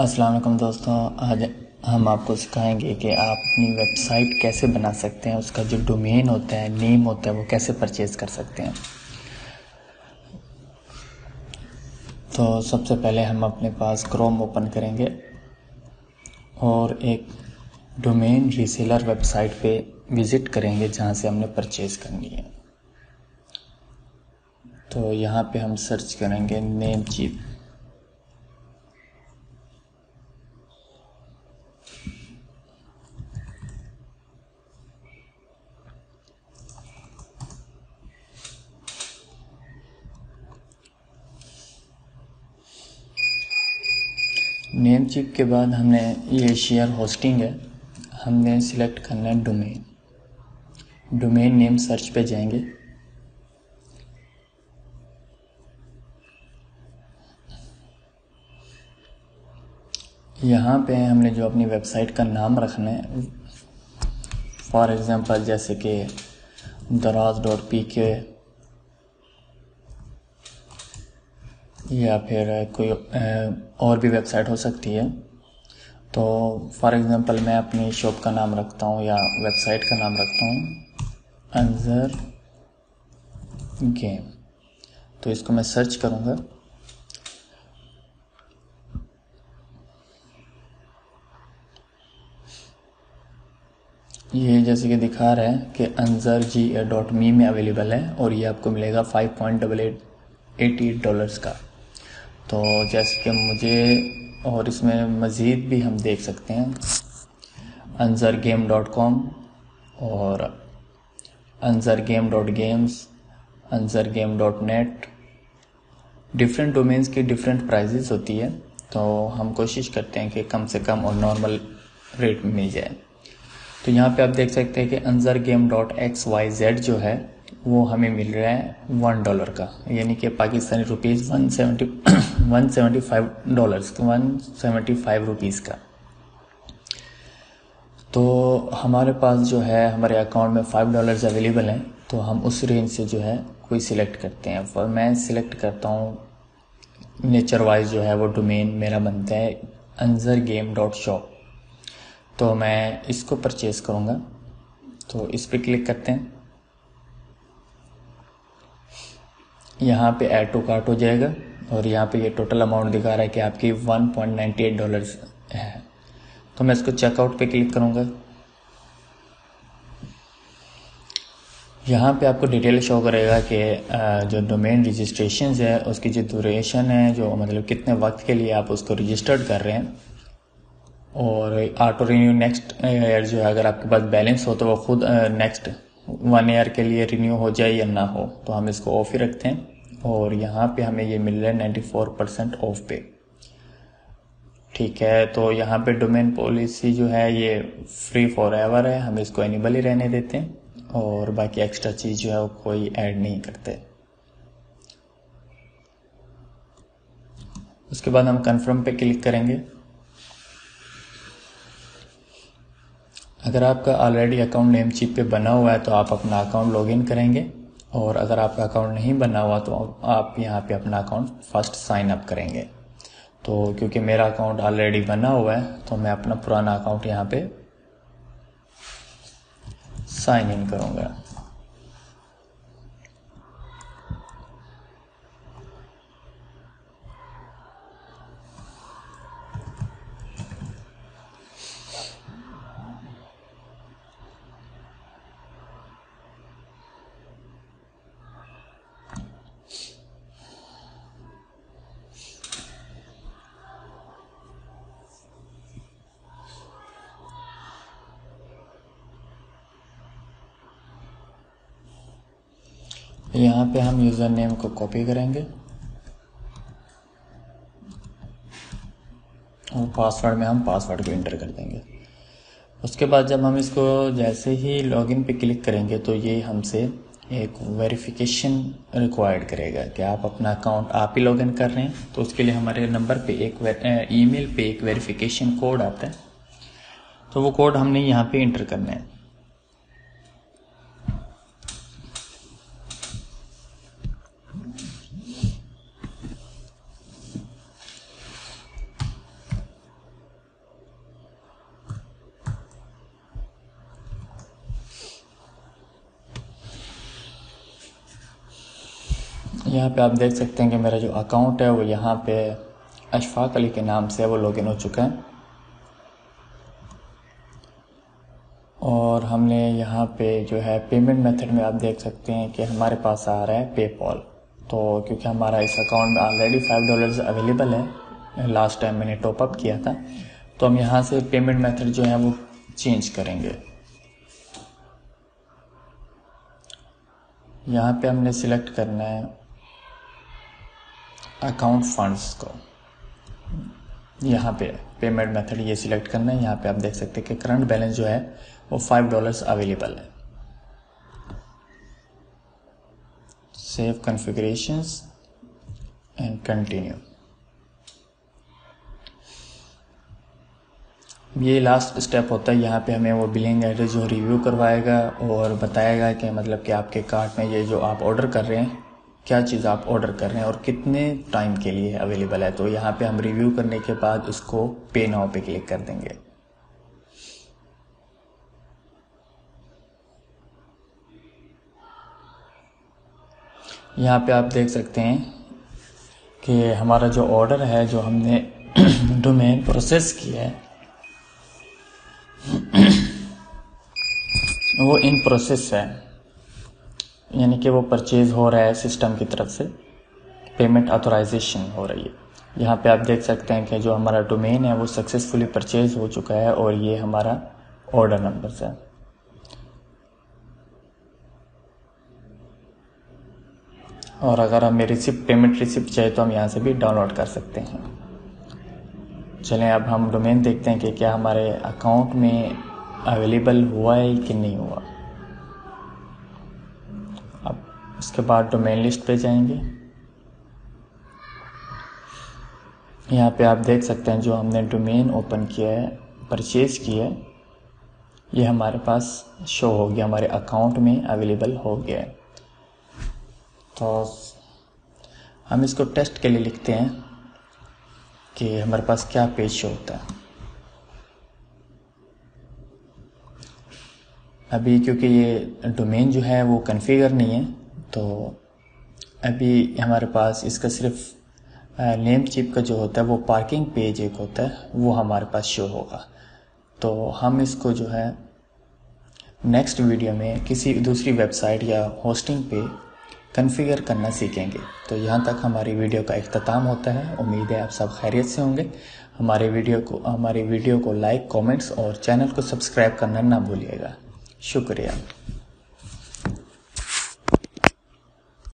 अस्सलाम वालेकुम दोस्तों, आज हम आपको सिखाएँगे कि आप अपनी वेबसाइट कैसे बना सकते हैं, उसका जो डोमेन होता है, नेम होता है, वो कैसे परचेज़ कर सकते हैं। तो सबसे पहले हम अपने पास क्रोम ओपन करेंगे और एक डोमेन रीसेलर वेबसाइट पे विज़िट करेंगे जहाँ से हमने परचेज़ करनी है। तो यहाँ पे हम सर्च करेंगे नेम चीप नेम चिप के बाद हमने ये शेयर होस्टिंग है। हमने सिलेक्ट करना है डोमेन डोमेन नेम सर्च पे जाएँगे। यहाँ पे हमने जो अपनी वेबसाइट का नाम रखना है फॉर एग्ज़ाम्पल जैसे कि दराज डॉट पी के या फिर कोई और भी वेबसाइट हो सकती है। तो फॉर एग्ज़ाम्पल मैं अपनी शॉप का नाम रखता हूँ या वेबसाइट का नाम रखता हूँ अंजर गेम तो इसको मैं सर्च करूँगा। ये जैसे कि दिखा रहा है कि अंजर जी डॉट मी में अवेलेबल है और ये आपको मिलेगा five point double eight eighty dollars का। तो जैसे कि मुझे और इसमें मज़ीद भी हम देख सकते हैं। अंजर गेम डॉट कॉम और Anjar game dot games Anjar game dot net. Different domains की डिफरेंट प्राइजेस होती है तो हम कोशिश करते हैं कि कम से कम और नॉर्मल रेट में मिल जाए। तो यहाँ पे आप देख सकते हैं कि Anjar game dot X Y Z जो है वो हमें मिल रहा है वन डॉलर का। यानी कि Pakistani rupees one seventy one seventy five dollars one seventy five rupees का। तो हमारे पास जो है, हमारे अकाउंट में फाइव डॉलर्स अवेलेबल हैं तो हम उस रेंज से जो है कोई सिलेक्ट करते हैं। और मैं सिलेक्ट करता हूँ नेचर वाइज जो है वो डोमेन मेरा बनता है अंजर गेम डॉट शॉप तो मैं इसको परचेज़ करूँगा। तो इस पर क्लिक करते हैं। यहाँ पे ऐड टू कार्ट हो जाएगा और यहाँ पे ये टोटल अमाउंट दिखा रहा है कि आपकी 1.98 डॉलर्स है। तो मैं इसको चेकआउट पे क्लिक करूँगा। यहाँ पे आपको डिटेल शो करेगा कि जो डोमेन रजिस्ट्रेशन है, उसकी जो ड्यूरेशन है, जो मतलब कितने वक्त के लिए आप उसको रजिस्टर्ड कर रहे हैं। और ऑटो रिन्यू नेक्स्ट ईयर जो है, अगर आपके पास बैलेंस हो तो वो खुद नेक्स्ट वन ईयर के लिए रिन्यू हो जाए या ना हो तो हम इसको ऑफ़ ही रखते हैं। और यहाँ पे हमें ये मिल रहा है नाइन्टी फोर परसेंट ऑफ़ पे। ठीक है तो यहाँ पे डोमेन पॉलिसी जो है ये फ्री फॉर एवर है, हम इसको एनिबल ही रहने देते हैं। और बाकी एक्स्ट्रा चीज़ जो है वो कोई ऐड नहीं करते। उसके बाद हम कंफर्म पे क्लिक करेंगे। अगर आपका ऑलरेडी अकाउंट नेम चिप पे बना हुआ है तो आप अपना अकाउंट लॉगिन करेंगे। और अगर आपका अकाउंट नहीं बना हुआ तो आप यहाँ पे अपना अकाउंट फ़र्स्ट साइन अप करेंगे। तो क्योंकि मेरा अकाउंट ऑलरेडी बना हुआ है तो मैं अपना पुराना अकाउंट यहाँ पे साइन इन करूँगा। यहाँ पे हम यूज़र नेम को कॉपी करेंगे। और पासवर्ड में हम पासवर्ड को इंटर कर देंगे। उसके बाद जब हम इसको जैसे ही लॉगिन पे क्लिक करेंगे तो ये हमसे एक वेरिफिकेशन रिक्वायर्ड करेगा कि आप अपना अकाउंट आप ही लॉगिन कर रहे हैं। तो उसके लिए हमारे नंबर पे एक ईमेल पे एक वेरिफिकेशन कोड आता है। तो वो कोड हमने यहाँ पे इंटर करना है। यहाँ पे आप देख सकते हैं कि मेरा जो अकाउंट है वो यहाँ पे अशफाक अली के नाम से वो लॉगिन हो चुका है। और हमने यहाँ पे जो है पेमेंट मेथड में आप देख सकते हैं कि हमारे पास आ रहा है पेपॉल तो क्योंकि हमारा इस अकाउंट में ऑलरेडी फाइव डॉलर्स अवेलेबल है लास्ट टाइम मैंने टॉपअप किया था तो हम यहाँ से पेमेंट मेथड जो है वो चेंज करेंगे। यहाँ पे हमने सिलेक्ट करना है। अकाउंट फंड्स को। यहाँ पे पेमेंट मेथड ये सिलेक्ट करना है। यहाँ पे आप देख सकते हैं कि करंट बैलेंस जो है, वो फाइव डॉलर्स अवेलेबल है। Save configurations and continue. ये लास्ट स्टेप होता है। यहाँ पे हमें वो बिलिंग एड्रेस जो रिव्यू करवाएगा और बताएगा कि मतलब कि आपके कार्ट में ये जो आप ऑर्डर कर रहे हैं क्या चीज़ आप ऑर्डर कर रहे हैं और कितने टाइम के लिए अवेलेबल है? तो यहाँ पे हम रिव्यू करने के बाद उसको पे नाउ पे क्लिक कर देंगे। यहाँ पे आप देख सकते हैं कि हमारा जो ऑर्डर है, जो हमने डोमेन प्रोसेस किया है, वो इन प्रोसेस है। यानी कि वो परचेज़ हो रहा है सिस्टम की तरफ़ से। पेमेंट ऑथोराइजेशन हो रही है। यहाँ पे आप देख सकते हैं कि जो हमारा डोमेन है, वो सक्सेसफुली परचेज हो चुका है और ये हमारा ऑर्डर नंबर है। और अगर हमें रिसिप्ट पेमेंट रिसिप्ट चाहिए तो हम यहाँ से भी डाउनलोड कर सकते हैं। चलें, अब हम डोमेन देखते हैं कि क्या हमारे अकाउंट में अवेलेबल हुआ है कि नहीं हुआ। अब उसके बाद डोमेन लिस्ट पे जाएँगे। यहाँ पे आप देख सकते हैं जो हमने डोमेन ओपन किया है परचेज किया है, ये हमारे पास शो हो गया, हमारे अकाउंट में अवेलेबल हो गया है। तो हम इसको टेस्ट के लिए लिखते हैं कि हमारे पास क्या पेज शो होता है। अभी क्योंकि ये डोमेन जो है वो कन्फिगर नहीं है तो अभी हमारे पास इसका सिर्फ़ नेम चिप का जो होता है, वो पार्किंग पेज एक होता है, वो हमारे पास शो होगा। तो हम इसको जो है नेक्स्ट वीडियो में किसी दूसरी वेबसाइट या होस्टिंग पे कन्फिगर करना सीखेंगे। तो यहाँ तक हमारी वीडियो का अख्ताम होता है। उम्मीद है आप सब खैरियत से होंगे। हमारे वीडियो को, हमारी वीडियो को लाइक कमेंट्स और चैनल को सब्सक्राइब करना ना भूलिएगा। शुक्रिया।